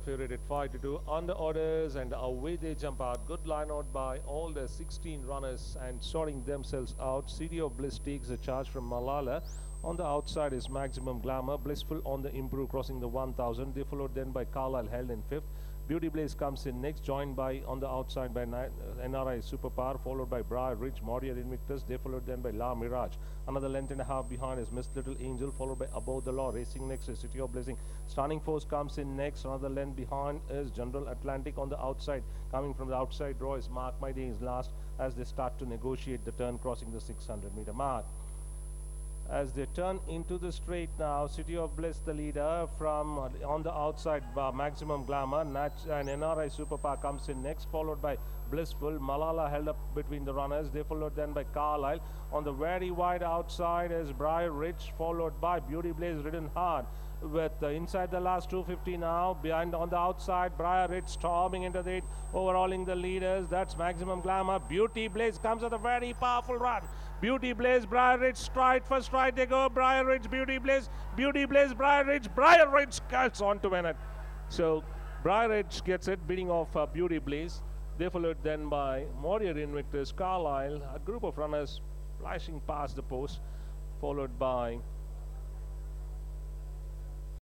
the favorite at 5 to 2 on the orders and away they jump out. Good line out by all the 16 runners and sorting themselves out. City of Bliss takes the charge from Malala. On the outside is Maximum Glamour. Blissful on the improve crossing the 1000. They followed then by Carlisle held in fifth. Beauty Blaze comes in next, joined by on the outside by NRI Superpower, followed by Briar Ridge, Warrior Invictus. They followed then by La Mirage. Another length and a half behind is Miss Little Angel, followed by Above the Law. Racing next is City of Blazing. Stunning Force comes in next. Another length behind is General Atlantic on the outside. Coming from the outside draw is Mark My Day is last as they start to negotiate the turn crossing the 600 meter mark as they turn into the straight now. City of Bliss, the leader from on the outside, uh, Maximum Glamour. Natch and NRI Superpower comes in next, followed by Blissful. Malala held up between the runners. They followed then by Carlisle. On the very wide outside is Briar Ridge, followed by Beauty Blaze ridden hard. With uh, inside the last 250 now, behind on the outside, Briar Ridge storming into the overhauling the leaders. That's Maximum Glamour. Beauty Blaze comes with a very powerful run. Beauty Blaze, Briar Ridge, stride for stride they go. Briar Ridge, Beauty Blaze, Beauty Blaze, Briar Ridge, Briar Ridge gets on to win it. So Briar Ridge gets it, beating off uh, Beauty Blaze. They followed then by Warrior Invictus, Carlisle, a group of runners flashing past the post, followed by